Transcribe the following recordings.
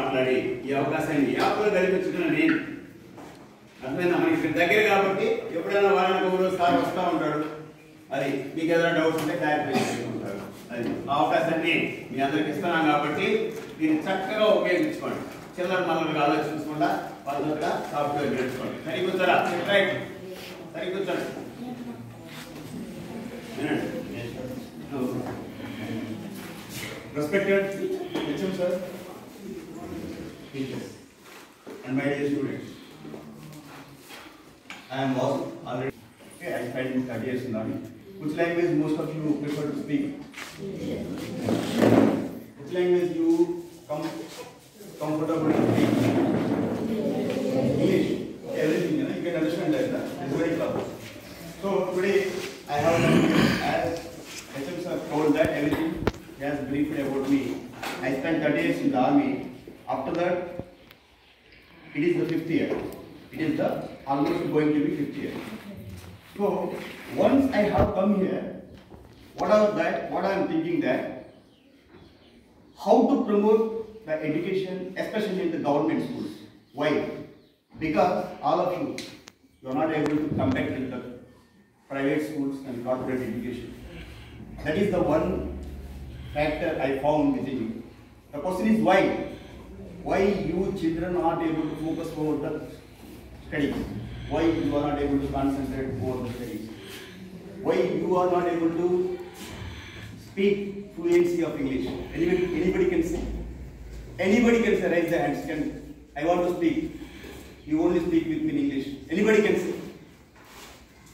మాట్లాడి ఈ అవకాశాన్ని యాప్లో కల్పించుకున్న నేను. అర్థమైనా మనకి ఇక్కడ దగ్గర కాబట్టి ఎప్పుడైనా వారానికి ఒకరోజు సార్ వస్తూ ఉంటాడు. అది మీకు ఏదైనా డౌట్స్ ఉంటే క్లారిఫై చేసుకుంటారు అది ఆ అవకాశాన్ని మీ అందరికి ఇస్తున్నాం కాబట్టి దీన్ని చక్కగా ఉపయోగించుకోండి. చిల్లర మల్లరికి ఆలోచించకుండా పద్ధతిగా సాఫ్ట్వేర్ నేర్చుకోండి. సరి రైట్ సరి వినండి. Teachers, and my dear students. I am also already, okay, I spent 30 years in army. Which language most of you prefer to speak? Which language you com comfortable to speak? English. Everything, you know, you can understand that, it's very clever. So today I have as HM sir told that everything he has briefed about me. I spent 30 years in the army. After that, it is the fifth year. It is the almost going to be fifth year. So once I have come here, what are that? What I am thinking that how to promote the education, especially in the government schools. Why? Because all of you, you are not able to compete with the private schools and corporate education. That is the one factor I found within you. The question is why? Why you children are not able to focus over the studies? Why you are not able to concentrate over the studies? Why you are not able to speak fluency of English? Anybody, anybody can say. Anybody can say, raise their hands. Can I want to speak? You only speak with me in English. Anybody can say.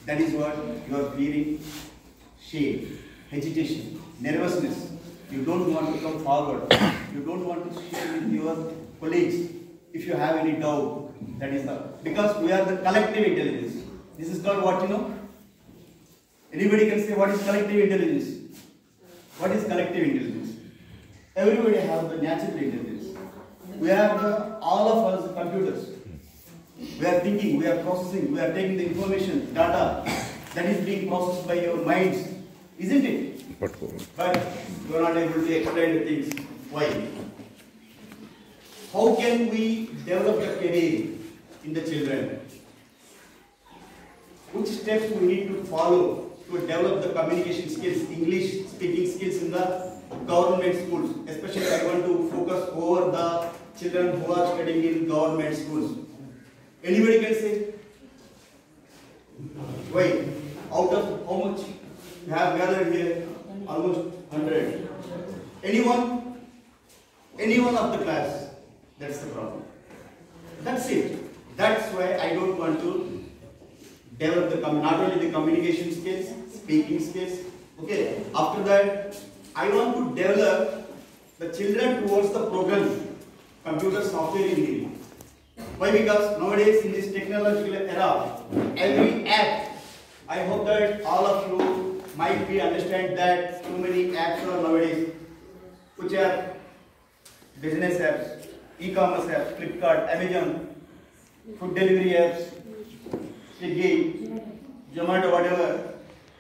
That is what you are feeling shame, hesitation, nervousness. You don't want to come forward. You don't want to share with your colleagues. If you have any doubt, that is the because we are the collective intelligence. This is called what you know. Anybody can say what is collective intelligence? What is collective intelligence? Everybody has the natural intelligence. We are the all of us computers. We are thinking, we are processing, we are taking the information, data that is being processed by your minds, isn't it? But you are not able to explain the things. Why? How can we develop the career in the children? Which steps we need to follow to develop the communication skills, English speaking skills in the government schools? Especially I want to focus over the children who are studying in government schools. Anybody can say? Why? Out of how much you have gathered here? Almost 100. Anyone? Anyone of the class? That's the problem. That's it. That's why I don't want to develop the not only the communication skills, speaking skills. Okay. After that, I want to develop the children towards the program, computer software engineering. Why? Because nowadays in this technological era, every app, I hope that all of you might be understand that too many apps are nowadays, which are business apps, e-commerce apps, Flipkart, Amazon, food delivery apps, Swiggy, Zomato, whatever,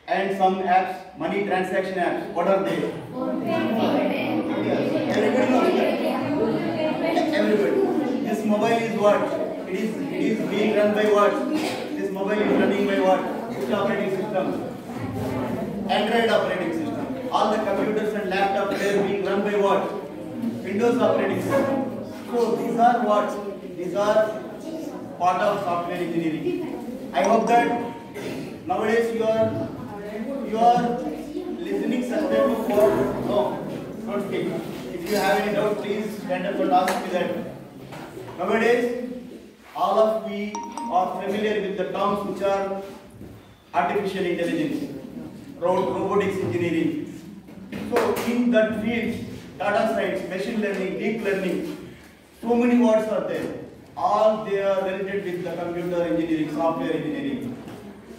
and some apps, money transaction apps. What are they? Everybody knows. Everybody. This mobile is what? It is it is being run by what? This mobile is running by what? Which operating system? Android operating system. All the computers and laptops they are being run by what? Windows operating system. So these are what? These are part of software engineering. I hope that nowadays you are you are listening subscribe for no, don't speak. If you have any doubt, please stand up and ask me that. Nowadays, all of we are familiar with the terms which are artificial intelligence, robotics engineering. So in that field, data science, machine learning, deep learning, so many words are there. All they are related with the computer engineering, software engineering.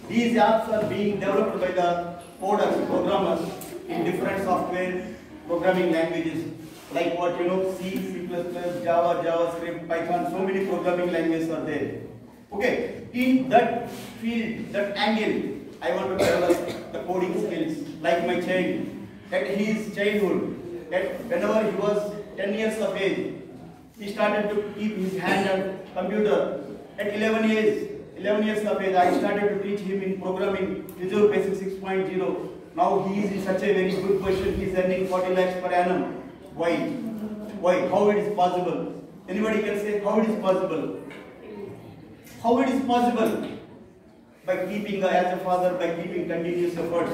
These apps are being developed by the coders, programmers in different software programming languages like what you know C, C++, Java, JavaScript, Python, so many programming languages are there. Okay, in that field, that angle, I want to develop the coding skills like my child. At his childhood, at whenever he was 10 years of age, he started to keep his hand on computer. At 11 years, 11 years of age, I started to teach him in programming Visual Basic 6.0. Now he is in such a very good position. He is earning 40 lakhs per annum. Why? Why? How it is possible? Anybody can say how it is possible? How it is possible? By keeping, as a father, by keeping continuous efforts.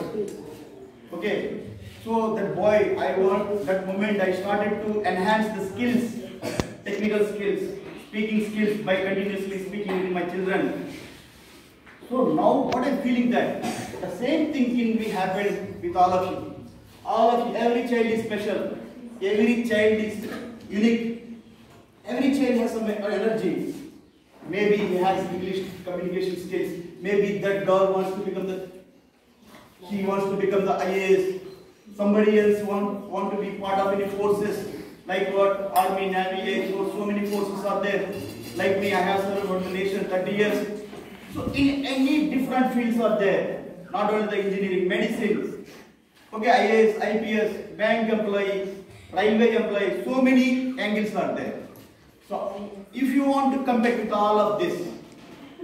Okay, so that boy, I want that moment I started to enhance the skills, technical skills, speaking skills by continuously speaking with my children. So now what I'm feeling that the same thing can be happened with all of you. All of you, every child is special. Every child is unique. Every child has some energy. Maybe he has English communication skills. Maybe that girl wants to become the he wants to become the IAS. Somebody else want, want to be part of any forces, like what Army, Navy, Air Force, so many forces are there. Like me, I have served for the nation 30 years. So in any different fields are there. Not only the engineering, medicine, okay, IAS, IPS, bank employee, railway employee, so many angles are there. So if you want to compete with all of this,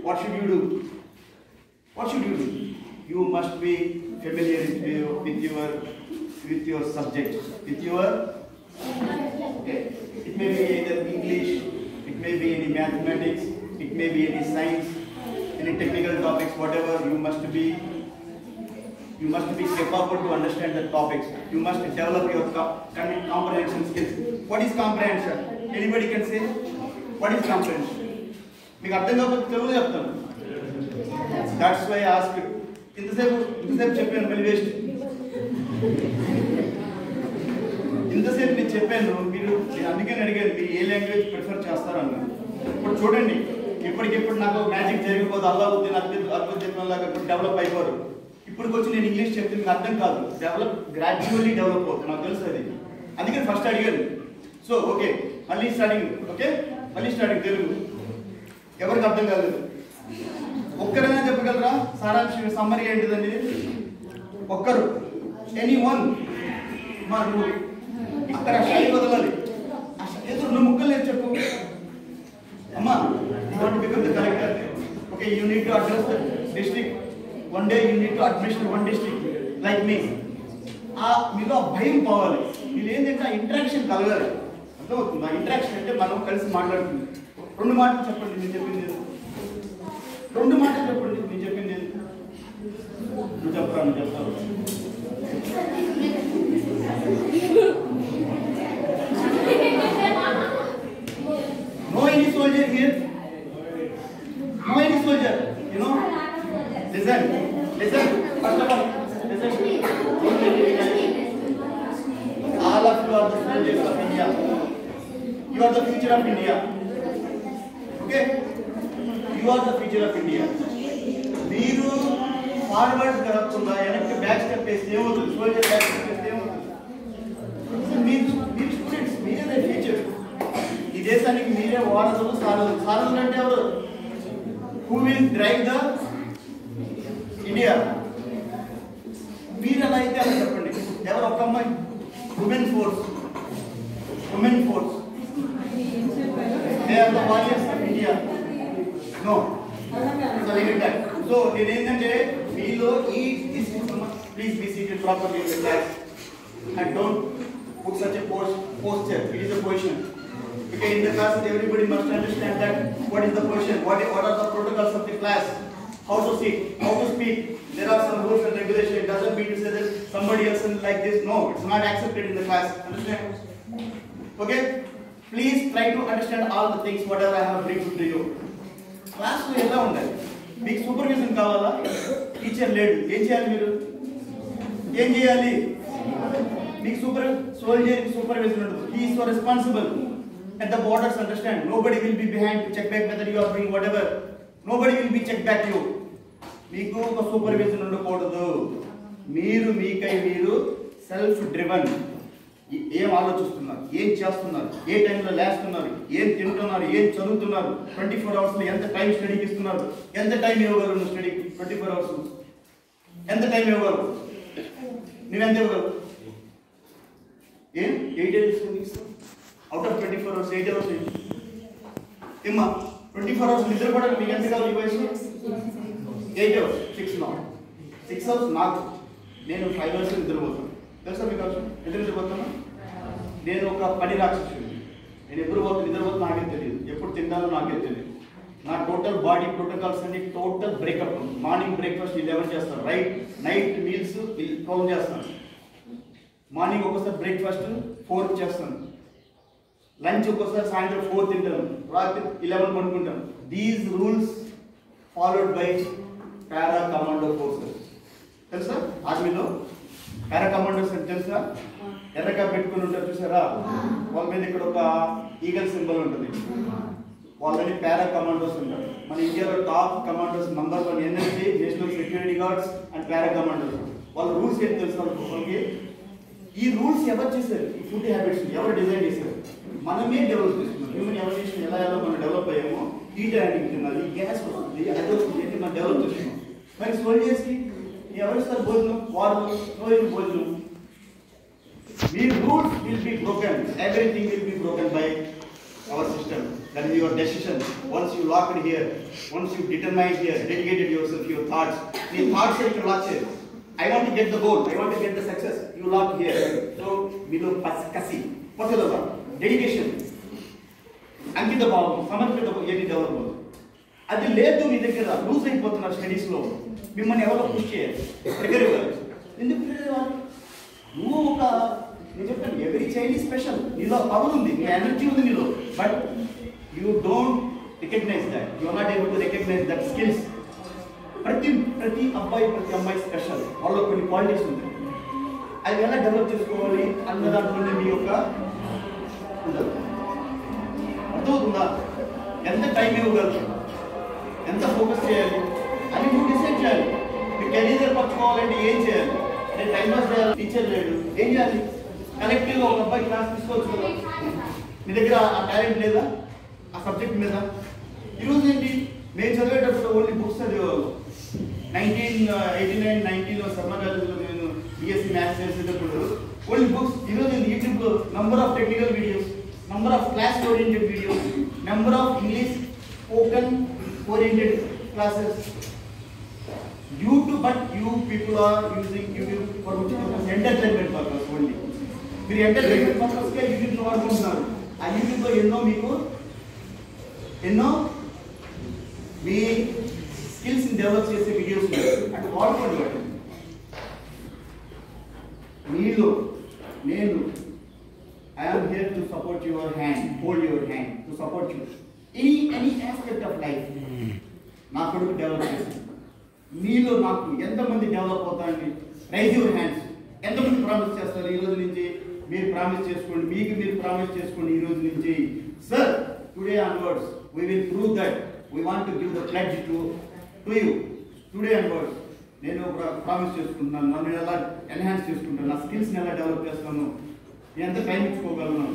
what should you do? What should you do? You must be familiar with your with your, with your subject, with your okay. It may be either English, it may be any mathematics, it may be any science, any technical topics, whatever. You must be you must be capable to understand the topics. You must develop your co- con- comprehension skills. What is comprehension? Anybody can say? What is comprehension? మీకు అర్థం కాకపోతే తెలుగు చెప్తాను That's why ask ఇంతసేపు ఇంతసేపు చెప్పాను మళ్ళీ waste ఇంతసేపు నేను చెప్పాను మీరు నేను అందుకని అడిగాను మీరు ఏ లాంగ్వేజ్ ప్రిఫర్ చేస్తారన్న ఇప్పుడు చూడండి ఇప్పటికిప్పుడు నాకు మ్యాజిక్ జరిగిపోదు అల్లావుద్దీన్ అద్భుత అద్భుతం లాగా డెవలప్ అయిపోరు. ఇప్పుడు వచ్చి నేను ఇంగ్లీష్ చెప్తే మీకు అర్థం కాదు. డెవలప్ గ్రాడ్యువల్లీ డెవలప్ అవుతుంది నాకు తెలుసు అది. అందుకని ఫస్ట్ అడిగాను. సో ఓకే మళ్ళీ స్టార్టింగ్ ఓకే మళ్ళీ స్టార్టింగ్ తెలుగు. ఎవరికి అర్థం కాలేదు? ఒక్కరైనా చెప్పగలరా? సారాంశం సమ్మరీ ఏంటిదండి ఒక్కరు. ఎనీ వన్ మా నువ్వు అక్కడ శైలి వదలాలి ఏదో శై- నువ్వు ముక్కలు లేదు చెప్పు. అమ్మా you become the collector okay you need to address the district one day you need to administer one district like మీ ఆ మీలో ఆ భయం పోవాలి. మీరు ఏంటంటే ఆ ఇంటరాక్షన్ కలగాలి. అర్థమవుతుంది? ఆ ఇంటరాక్షన్ అంటే మనం కలిసి మాట్లాడుతుంది రెండు మాటలు చెప్పండి నేను చెప్పింది రెండు మాటలు చెప్పండి నేను చెప్పింది ఏదో. నువ్వు చెప్పరా నువ్వు చెప్తావు స్టెప్ వేస్తే ఏమవుతుంది సోల్జర్ బ్యాక్ స్టెప్ వేస్తే ఏమవుతుంది మీరు మీరు స్టూడెంట్స్ మీరే ద ఫ్యూచర్ ఈ దేశానికి మీరే వారసులు సారథులు సారథులు అంటే ఎవరు who will drive the Please be seated properly in the class and don't put such a post, posture. It is a position. Okay, in the class, everybody must understand that what is the position, what, is, what are the protocols of the class, how to sit, how to speak. There are some rules and regulations. It doesn't mean to say that somebody else is like this. No, it's not accepted in the class. Understand? Okay? Please try to understand all the things whatever I have briefed to you. క్లాస్లో ఎలా ఉండాలి మీకు supervision కావాలా teacher లేడు ఏం చేయాలి మీరు ఏం చేయాలి? మీకు సూపర్ సోల్జర్ సూపర్వైజర్ ఉండదు. He is so responsible at the borders understand? Nobody will be behind to check back whether you are doing whatever. Nobody will be check back you. మీకు ఒక సూపర్విజన్ ఉండకూడదు. మీరు మీకై మీరు సెల్ఫ్ డ్రివన్ ఏం ఆలోచిస్తున్నారు? ఏం చేస్తున్నారు? ఏ టైంలో లేస్తున్నారు? ఏం తింటున్నారు? ఏం చదువుతున్నారు? ట్వంటీ ఫోర్ అవర్స్లో ఎంత టైం స్టడీకి ఇస్తున్నారు? ఎంత టైం ఇవ్వగలరు నువ్వు స్టడీకి ట్వంటీ ఫోర్ అవర్స్ ఎంత టైం ఇవ్వగలరు? నువ్వెంత ఇవ్వగలవు ఏం ఎయిట్ ఇస్తావు? Out of twenty four hours eight hours ఏమ్మా ట్వంటీ ఫోర్ అవర్స్ నిద్రపోవడానికి మీకు ఎంత కావాలి వయసు? ఎయిట్ అవర్స్ సిక్స్ నా సిక్స్ అవర్స్ నాకు. నేను ఫైవ్ అవర్స్ నిద్రపోతాను. తెలుసా మీకు అవసరం? ఎంత నిద్రపోతాను? నేను ఒక పని రాక్షసుడిని. నేను ఎప్పుడు పోతే నిద్రపోతే నాకే తెలియదు. ఎప్పుడు తిన్నానో నాకే తెలియదు. నా టోటల్ బాడీ ప్రోటోకాల్స్ అన్ని total breakup. Morning breakfast eleven చేస్తాను రైట్ నైట్ మీల్స్ ట్వెల్వ్ చేస్తాను మార్నింగ్ ఒక్కోసారి బ్రేక్ఫాస్ట్ ఫోర్ చేస్తాను లంచ్ ఒక్కోసారి సాయంత్రం ఫోర్ తింటాను రాత్రి ఇలెవెన్ పడుకుంటాను these rules followed by para commando forces తెలుసా? ఆర్మీలో పారా కమాండోస్ అని తెలుసా? ఎర్రగా పెట్టుకుని ఉంటారు చూసారా? వాళ్ళ మీద ఇక్కడ ఒక ఈగల్ సింబల్ ఉంటుంది. వాళ్ళని పారా కమాండోస్ ఉంటారు. మన ఇండియాలో top commandos number one NSG national security guards and para commandos వాళ్ళ రూల్స్ ఏం తెలుసు వాళ్ళకి? ఈ రూల్స్ ఎవరు చేశారు? ఈ ఫుడ్ హ్యాబిట్స్ ఎవరు డిజైన్ చేశారు? మనమే డెవలప్ చేస్తున్నాం. హ్యూమన్ ఎవల్యూషన్ ఎలా ఎలా మనం డెవలప్ అయ్యామో హీట్ యాడింగ్ తినాలి గ్యాస్ వస్తుంది అది వస్తుంది ఏంటి మనం డెవలప్ చేస్తున్నాం. మరి సోల్జర్స్కి ఎవరు ఇస్తారు భోజనం? వారు రోజు భోజనం. మీ rules will be broken everything will be broken by our system That is your decision. Once you locked here, once you determined here, dedicated yourself, your thoughts. The thoughts are your lock here. I want to get the goal. I want to get the success. You lock here. So, below kasi. What is that? Dedication. అంకిత భావం సమర్పిత ఏది develop అది లేదు మీ దగ్గర loose అయిపోతున్నారు స్టడీస్లో మిమ్మల్ని ఎవరో పుష్ చేయాలి ప్రిపేర్ ఇవ్వాలి ఎందుకు ప్రిపేర్ ఇవ్వాలి నువ్వు ఒక నేను చెప్పాను ఎవరీ చైల్డ్ స్పెషల్ నీలో పవర్ ఉంది నీ ఎనర్జీ ఉంది నీలో but you don't recognise that you not able to recognise that skills ప్రతి ప్రతి అబ్బాయి ప్రతి అమ్మాయి స్పెషల్ వాళ్ళ కొన్ని క్వాలిటీస్ ఉంటాయి. అది ఎలా డెవలప్ చేసుకోవాలి అన్న దాంట్లోనే మీ యొక్క ఉండదు అర్థమవుతుందా? ఎంత టైం ఇవ్వగలరు? ఎంత ఫోకస్ చేయాలి? అని నువ్వు డిసైడ్ చేయాలి. మీ కెరీర్ పట్టుకోవాలంటే ఏం చేయాలి? నేను టైం పాస్ చేయాలి టీచర్ లేడు. ఏం చేయాలి? కలెక్టివ్గా ఒక అబ్బాయి క్లాస్ తీసుకోవచ్చు కదా. మీ దగ్గర ఆ టాలెంట్ లేదా? సబ్జెక్ట్ మీద ఈరోజు ఏంటి మేము చదివేటప్పుడు ఓన్లీ బుక్స్ చదివేవాళ్ళు నైన్టీన్ ఎయిటీ నైన్ నైన్టీన్లో సమ్మర్ కాలేజ్లో నేను బిఎస్సీ మ్యాథ్స్ చేసేటప్పుడు ఓన్లీ బుక్స్ ఈరోజు యూట్యూబ్లో number of technical videos number of class oriented videos number of English spoken oriented classes YouTube, but you people are using YouTube for which purpose? Entertainment purpose only. మీరు entertainment పర్పస్గా యూట్యూబ్లో వాడుకుంటున్నారు ఆ యూట్యూబ్లో ఎన్నో మీకు ఎన్నో మీ స్కిల్స్ డెవలప్ చేసే వీడియోస్ అంటే అటు వాడుకోండి వాటిని మీరు నేను I'm here to support your hand hold your hand to support you any any aspect of life నా కొడుకు డెవలప్ చేసింది మీలో నాకు ఎంతమంది డెవలప్ అవుతారండి రైజ్ యువర్ హ్యాండ్స్ ఎంతమంది ప్రామిస్ చేస్తారు ఈ రోజు నుంచి? మీరు ప్రామిస్ చేసుకోండి మీకు మీరు ప్రామిస్ చేసుకోండి ఈ రోజు నుంచి. Sir today onwards we will prove that we want give the pledge to to you today onwards నేను ప్రామిస్ చేసుకుంటున్నాను. నన్ను ఎలా ఎన్హాన్స్ చేసుకుంటాను? నా స్కిల్స్ని ఎలా డెవలప్ చేస్తాను? నేను ఎంత టైం ఇచ్చుకోగలను?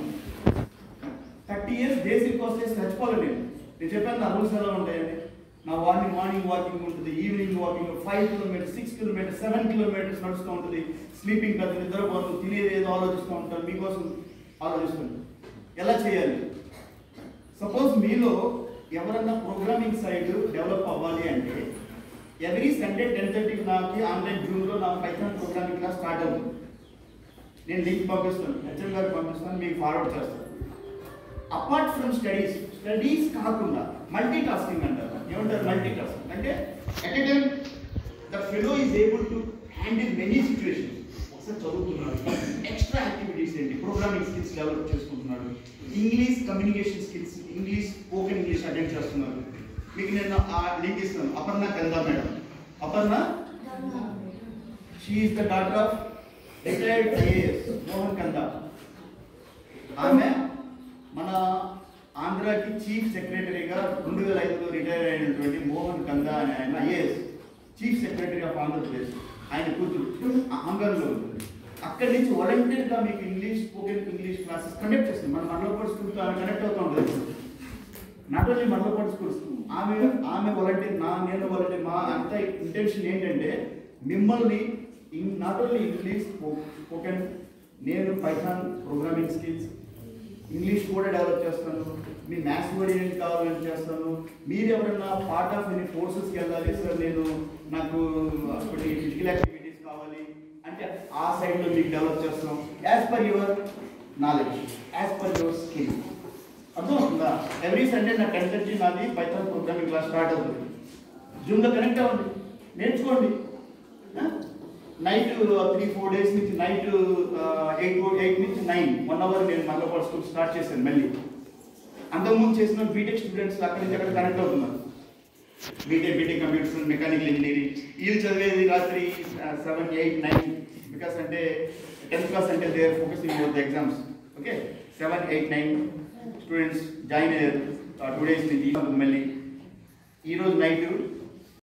థర్టీ ఇయర్స్ బేసిక్ కోసం చేసి చచ్చిపోవాలి నేను. నేను చెప్పాను నా రూల్స్ ఎలా ఉంటాయండి నా మార్నింగ్ మార్నింగ్ వాకింగ్ ఉంటుంది. Evening walking five kilometres six kilometres seven kilometres నడుస్తూ ఉంటుంది. స్లీపింగ్ కదా నిద్రపోతుంది తినేది ఏదో ఆలోచిస్తూ ఉంటాను. మీకోసం ఆలోచిస్తాను ఎలా చేయాలి? సపోజ్ మీలో ఎవరన్నా ప్రోగ్రామింగ్ సైడ్ డెవలప్ అవ్వాలి అంటే ఎవ్రీ సండే టెన్ థర్టీకి నాకు ఆన్లైన్ జూమ్లో నా పైథాన్ ప్రోగ్రామింగ్ క్లాస్ స్టార్ట్ అవుతుంది. నేను లింక్ పంపిస్తాను హెచ్ఎం గారికి పంపిస్తాను మీకు ఫార్వర్డ్ చేస్తాను అపార్ట్ ఫ్రమ్ స్టడీస్ స్టడీస్ కాకుండా మల్టీ టాస్కింగ్ అంటారు. ఏమంటారు మల్టీ టాస్కింగ్ అంటే at time the fellow is able to handle many situations ఒకసారి చదువుతున్నాడు. ఎక్స్ట్రా యాక్టివిటీస్ ఏంటి? ప్రోగ్రామింగ్ స్కిల్స్ డెవలప్ చేసుకుంటున్నాడు. English communication skills English spoken English attend చేస్తున్నారు. మీకు నేను ఆ లింక్ ఇస్తాను. Aparna Kanda madam. Aparna? She is the daughter of retired IAS Mohan Kanda ఆమె మన ఆంధ్రాకి చీఫ్ సెక్రటరీగా రెండు వేల ఐదులో రిటైర్ అయినటువంటి మోహన్ కందా అనే ఆయన IAS chief secretary of Andhra Pradesh. ఆయన కూతురు ఆంధ్రలో ఉంటుంది. అక్కడి నుంచి వాలంటీర్గా మీకు English spoken English classes conduct చేస్తుంది. మన కూడా స్కూల్తో ఆమె కనెక్ట్ అవుతూ ఉంటుంది. నాట్ ఓన్లీ మండలపాడు స్కూల్స్ ఆమె ఆమె వాలంటీర్ నా నేను వాలంటీర్ మా అంత ఇంటెన్షన్ ఏంటంటే మిమ్మల్ని నాట్ ఓన్లీ ఇంగ్లీష్ స్పోకెన్ నేను పైథాన్ ప్రోగ్రామింగ్ స్కిల్స్ ఇంగ్లీష్ కూడా డెవలప్ చేస్తాను మీ మ్యాథ్స్ కూడా ఏం కావాలని చేస్తాను మీరు ఎవరైనా పార్ట్ ఆఫ్ మీ కోర్సెస్కి వెళ్ళాలి సార్ నేను నాకు కొన్ని ఫిజికల్ యాక్టివిటీస్ కావాలి అంటే ఆ సైడ్లో మీకు డెవలప్ చేస్తాం as per your knowledge as per your skill అర్థమవుతుందా ఎవ్రీ సండే నా కంటెంట్ నాది పైథాన్ ప్రోగ్రామింగ్ క్లాస్ స్టార్ట్ అవుతుంది. జూమ్లో కనెక్ట్ అవ్వండి. నేర్చుకోండి. నైట్ త్రీ ఫోర్ డేస్ నుంచి నైట్ ఎయిట్ ఎయిట్ నుంచి నైన్ వన్ అవర్ నేను మంగళపాడు స్కూల్ స్టార్ట్ చేశాను మళ్ళీ. అంతకుముందు చేసిన బీటెక్ స్టూడెంట్స్ అక్కడి నుంచి అక్కడ కనెక్ట్ అవుతున్నారు. BTech BTech computers mechanical engineering వీళ్ళు చదివేది రాత్రి సెవెన్ ఎయిట్ నైన్ బికాస్ అంటే టెన్త్ క్లాస్ అంటే they focusing over the exams okay seven eight nine students join అయ్యారు టూ డేస్ నుంచి మళ్ళీ ఈరోజు నైట్